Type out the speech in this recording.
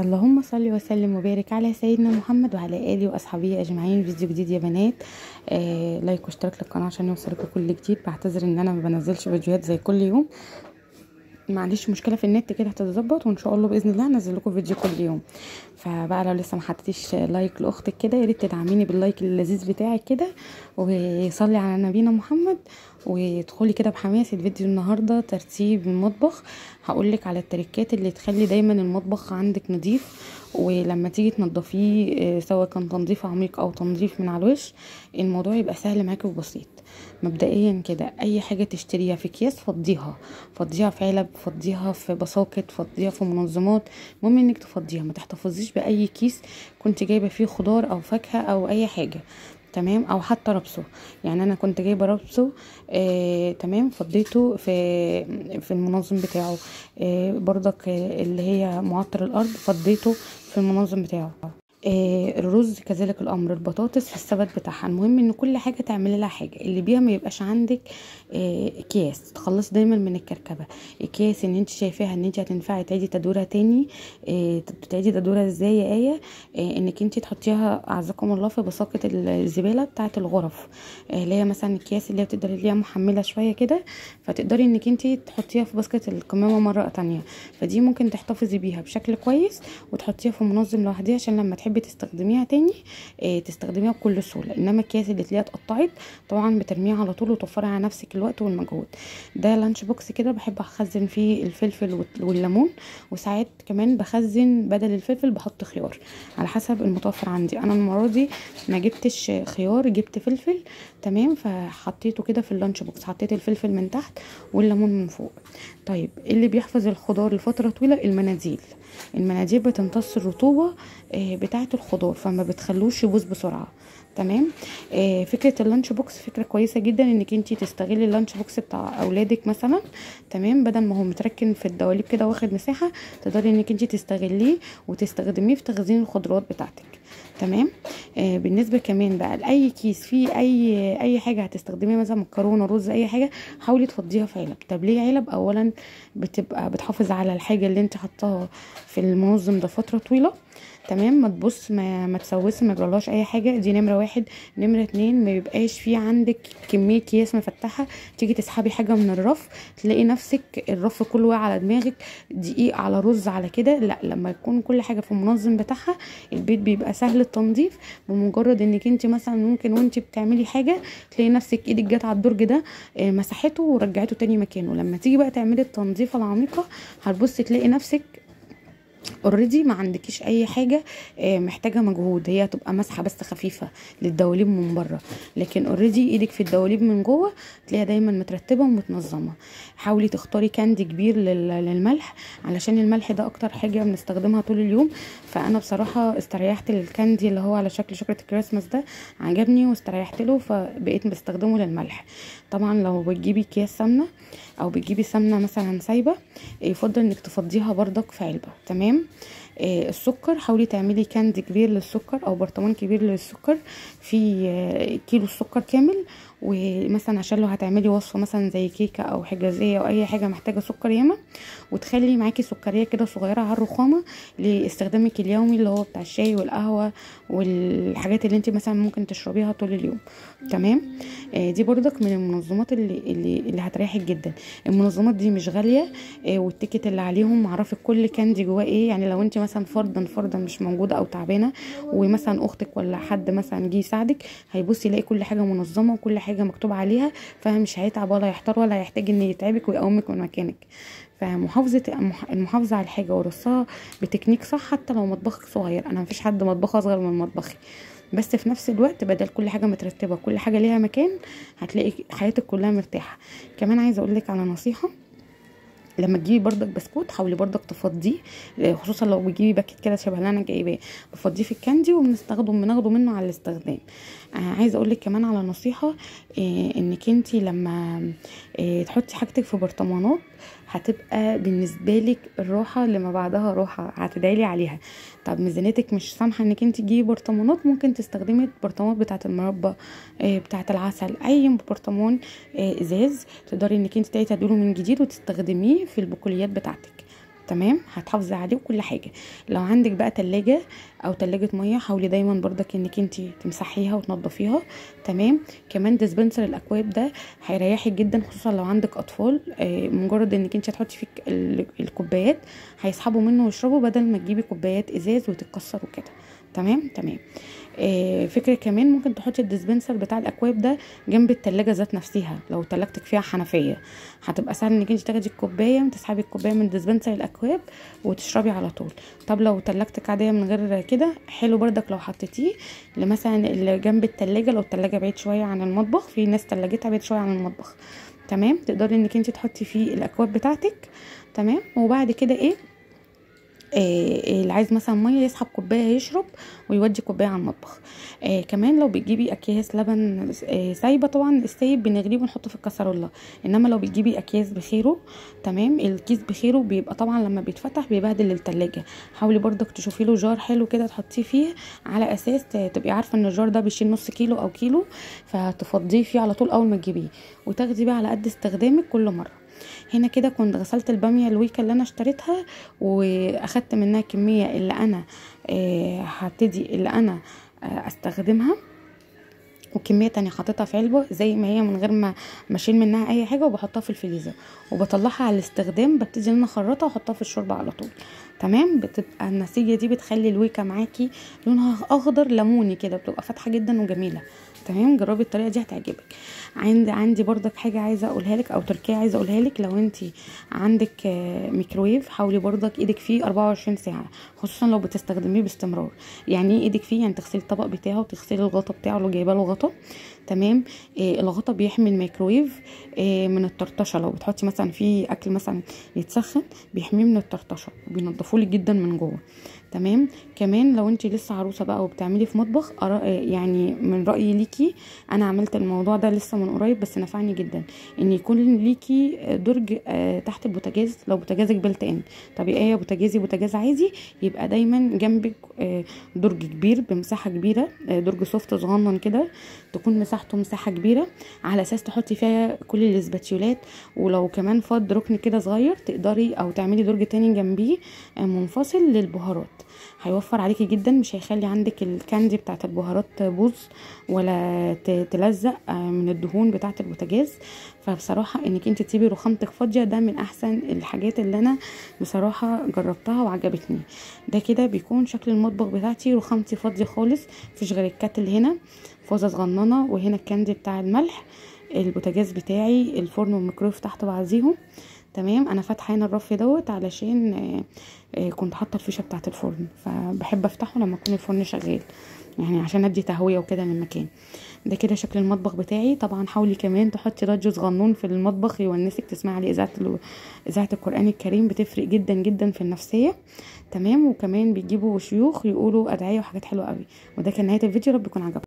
اللهم صل وسلم وبارك على سيدنا محمد وعلى آله وأصحابه أجمعين. فيديو جديد يا بنات. آه like واشتراك للقناة عشان يوصلكوا كل جديد. بعتذر إن أنا ما بنزلش فيديوهات زي كل يوم. معلش مشكلة في النت كده هتتظبط وإن شاء الله بإذن الله هنزل لكم فيديو كل يوم. فبقى لو لسه ما حطيتيش like لأختك كده يا ريت تدعميني بال like اللذيذ بتاعك كده وصلي على نبينا محمد وادخلي كده بحماس الفيديو النهارده ترتيب المطبخ. هقول لك على التريكات اللي تخلي دايما المطبخ عندك نظيف ولما تيجي تنضفيه سواء كان تنظيف عميق أو تنظيف من على الوش الموضوع يبقى سهل معاكي وبسيط. مبدئيا كده أي حاجة تشتريها في أكياس فضيها. فضيها في علب فضيها في بساكت فضيها في منظمات. المهم إنك تفضيها ما تحتفظيش بأي كيس كنت جايبة فيه خضار أو فاكهة أو أي حاجة. تمام؟ أو حتى ربسه يعني أنا كنت جايبة ربسه آه تمام؟ فضيته في في المنظم بتاعه. آه برضك آه اللي هي معطر الأرض فضيته في المنظم بتاعه. الرز كذلك الأمر البطاطس في السبت بتاعها. المهم إن كل حاجة تعملي لها حاجة. اللي بيها ما يبقاش عندك آه أكياس. تخلصي دايما من الكركبة. أكياس إن أنت شايفاها إن أنت هتنفعي تعيدي تدورها تاني. آه تعيدي تدورها إزاي يا آية؟ آه إنك أنت تحطيها أعزكم الله في بساقه الزبالة بتاعة الغرف. آه اللي هي مثلا الاكياس اللي بتقدري ليها محملة شوية كده. فتقدري إنك أنت تحطيها في basket القمامة مرة تانية. فدي ممكن تحتفظي بيها بشكل كويس وتحطيها في منظم لوحدها عشان لما تحبي تستخدميها تاني آه تستخدميها بكل سهولة. إنما الكيس اللي تلاقيها اتقطعت طبعا بترميها على طول وتوفري على نفسك الوقت والمجهود. ده lunch box كده بحب أخزن فيه الفلفل والليمون. وساعات كمان بخزن بدل الفلفل بحط خيار. على حسب المتوفر عندي. أنا المرة دي ما جبتش خيار جبت فلفل تمام؟ فحطيته كده في ال lunch box حطيت الفلفل من تحت والليمون من فوق. طيب اللي بيحفظ الخضار لفترة طويلة؟ المناديل. المناديل بتمتص الرطوبة بتاعة الخضار فما بتخلوش يبوظ بسرعة. تمام؟ آه فكرة ال lunch box فكرة كويسة جدا إنك انت تستغلي ال lunch box بتاع أولادك مثلا. تمام؟ بدل ما هو متركن في الدواليب كده واخد مساحة تقدري إنك انت تستغليه وتستخدميه في تخزين الخضروات بتاعتك. تمام؟ آه بالنسبة كمان بقى لأي كيس فيه أي أي حاجة هتستخدميها مثلا مكرونة رز أي حاجة حاولي تفضيها في علب. طب ليه علب؟ اولا بتبقى بتحافظ على الحاجة اللي أنت حطاها في المنظم ده فترة طويلة. تمام؟ ما تبص ما, ما تسوسي ما يجرالهاش أي حاجة. دي نمرة واحد. نمرة اتنين ما يبقاش في عندك كمية اكياس مفتحة. تيجي تسحبي حاجة من الرف تلاقي نفسك الرف كله واقع على دماغك. دقيق على رز على كده. لا لما يكون كل حاجة في المنظم بتاعها البيت بيبقى سهل التنظيف. بمجرد إنك أنت مثلا ممكن وأنت بتعملي حاجة تلاقي نفسك إيدك جت على الدرج ده مسحته ورجعته تاني مكانه. لما تيجي بقى تعملي التنظيفة العميقة هتبصي تلاقي نفسك اوريدي ما عندكيش أي حاجة محتاجة مجهود. هي هتبقى مسحة بس خفيفة للدواليب من بره. لكن اوريدي إيدك في الدواليب من جوه تلاقيها دايما مترتبة ومتنظمة. حاولي تختاري candy كبير للملح علشان الملح ده أكتر حاجة بنستخدمها طول اليوم. فأنا بصراحة استريحت لل candy اللي هو على شكل شجره الكريسماس ده عجبني واستريحت له فبقيت بستخدمه للملح. طبعا لو بتجيبي أكياس سمنة أو بتجيبي سمنة مثلا سايبة يفضل إنك تفضيها بردك في علبة. تمام؟ آه السكر. حاولي تعملي candy كبير للسكر أو برطمان كبير للسكر في آه كيلو السكر كامل. ومثلا عشان لو هتعملي وصفة مثلا زي كيكة أو حجازية أو أي حاجة محتاجة سكر ياما وتخلي معاكي سكرية كده صغيرة على الرخامة لاستخدامك اليومي اللي هو بتاع الشاي والقهوة والحاجات اللي انت مثلا ممكن تشربيها طول اليوم. تمام؟ آه دي برضك من المنظمات اللي اللي, اللي هتريحك جدا. المنظمات دي مش غالية آه والتيكت اللي عليهم معرفك كل كاندي جواه إيه. يعني لو انت مثلا فردا فردا مش موجودة أو تعبانة ومثلا أختك ولا حد مثلا جه يساعدك هيبص يلاقي كل حاجة منظمة وكل حاجة مكتوب عليها فمش هيتعب ولا يحتار ولا هيحتاج إن يتعبك ويقومك من مكانك. فمحافظه المحافظة على الحاجة ورصها بتكنيك صح حتى لو مطبخك صغير. أنا مفيش حد مطبخه أصغر من مطبخي. بس في نفس الوقت بدل كل حاجة مترتبة كل حاجة ليها مكان هتلاقي حياتك كلها مرتاحة. كمان عايزة أقول لك على نصيحة. لما تجيبي بردك بسكوت حاولي بردك تفضيه خصوصا لو بتجيبي باكيت كده شبه اللي أنا جايباه. بفضيه في الكاندي وبنستخدم بناخده منه على الاستخدام. آه عايزة أقول لك كمان على نصيحة آه إنك انت لما آه تحطي حاجتك في برطمانات هتبقى بالنسبة لك الراحة اللي ما بعدها راحة هتدعيلي عليها. طب ميزانيتك مش سامحة إنك انت تجيبي برطمانات ممكن تستخدمي البرطمانات بتاعة المربى بتاعة العسل أي برطمان إزاز تقدري إنك انت تعيدي تدوره من جديد وتستخدميه في البقوليات بتاعتك. تمام؟ هتحافظي عليه وكل حاجة. لو عندك بقى تلاجة أو تلاجة مية حاولي دايما برضك إنك أنت تمسحيها وتنضفيها. تمام؟ كمان dispenser الأكواب ده هيريحك جدا خصوصا لو عندك أطفال. آه، مجرد إنك أنت تحطي فيه ال- الكوبايات هيسحبوا منه ويشربوا بدل ما تجيبي كوبايات إزاز وتتكسر وكده. تمام؟ تمام. آه، فكرة كمان ممكن تحطي ال dispenser بتاع الأكواب ده جنب التلاجة ذات نفسها لو تلاجتك فيها حنفية. هتبقى سهل إنك أنت تاخدي الكوباية وتسحبي الكوباية من ديسبنسر الأكواب وتشربي على طول. طب لو تلاجتك عادية من غير كده حلو بردك لو حطيتيه مثلا اللي جنب التلاجة لو التلاجة بعيد شوية عن المطبخ في ناس تلاجتها بعيد شوية عن المطبخ. تمام؟ تقدري إنك أنت تحطي فيه الأكواب بتاعتك. تمام؟ وبعد كده إيه؟ اللي عايز مثلا مية يسحب كوباية يشرب ويودي كوباية على المطبخ. آه كمان لو بتجيبي أكياس لبن آه سايبة طبعا السايب بنغليه ونحطه في الكسرولة. إنما لو بتجيبي أكياس بخيره تمام الكيس بخيره بيبقى طبعا لما بيتفتح بيبهدل التلاجة. حاولي برضك تشوفي له جار حلو كده تحطيه فيه على أساس تبقي عارفة إن الجار ده بيشيل نص كيلو أو كيلو فتفضيه فيه على طول أول ما تجيبيه. وتاخدي بقى على قد استخدامك كل مرة. هنا كده كنت غسلت البامية الويكة اللي أنا اشتريتها وأخدت منها كمية اللي أنا آه، هبتدي اللي أنا آه، أستخدمها وكمية تانية حاططها في علبة زي ما هي من غير ما أشيل منها أي حاجة وبحطها في الفريزر. وبطلعها على الاستخدام ببتدي إن أنا أخرطها وأحطها في الشوربة على طول. تمام؟ بتبقى النتيجة دي بتخلي الويكة معاكي لونها أخضر ليموني كده بتبقى فاتحة جدا وجميلة. تمام؟ جربي الطريقة دي هتعجبك. عندي عندي برضك حاجة عايزة أقولها لك أو تريكة عايزة أقولها لك. لو انت عندك آه، ميكرويف حاولي برضك إيدك فيه 24 ساعة خصوصا لو بتستخدميه باستمرار. يعني إيه إيدك فيه يعني تغسلي الطبق بتاعه وتغسلي الغطا بتاعه لو جايبة له غطا تمام؟ آه الغطا بيحمي الميكرويف آه من الطرطشة. لو بتحطي مثلا فيه أكل مثلا يتسخن بيحميه من الطرطشة وبينضفوا لك جدا من جوه. تمام؟ كمان لو انت لسه عروسة بقى وبتعملي في مطبخ يعني من رأيي ليكي أنا عملت الموضوع ده لسه من قريب بس نفعني جدا. إن يكون ليكي درج آه، تحت البوتاجاز لو بوتاجازك built in طب يا بوتاجازي بوتاجاز عادي يبقى دايما جنبك آه، درج كبير بمساحة كبيرة آه، درج soft صغنن كده تكون مساحته مساحة كبيرة. على أساس تحطي فيها كل الاسباتيولات ولو كمان فاض ركن كده صغير تقدري أو تعملي درج تاني جنبيه منفصل للبهارات. هيوفر عليكي جدا مش هيخلي عندك ال candy بتاعت البهارات تبوظ ولا تلزق آه، من الدهون بتاعه البوتاجاز. فبصراحة إنك أنت تسيبي رخامتك فاضية ده من أحسن الحاجات اللي أنا بصراحة جربتها وعجبتني. ده كده بيكون شكل المطبخ بتاعتي رخامتي فاضية خالص مفيش غير ال kettle هنا فوزه صغننة وهنا ال candy بتاع الملح البوتاجاز بتاعي الفرن والميكرويف تحت بعضيهم تمام. أنا فاتحة هنا الرف دوت علشان آه، آه، كنت حاطة الفيشة بتاعة الفرن فبحب أفتحه لما يكون الفرن شغال يعني عشان أدي تهوية وكده للمكان. ده كده شكل المطبخ بتاعي. طبعا حاولي كمان تحطي راديو صغنون في المطبخ يونسك تسمعي عليه إذاعة ال- إذاعة القرآن الكريم بتفرق جدا جدا في النفسية. تمام. وكمان بيجيبوا شيوخ يقولوا أدعية وحاجات حلوة قوي. وده كان نهاية الفيديو. رب يكون عجبكم.